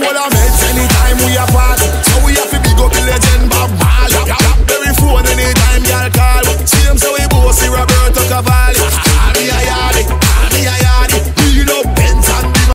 and of and We anytime we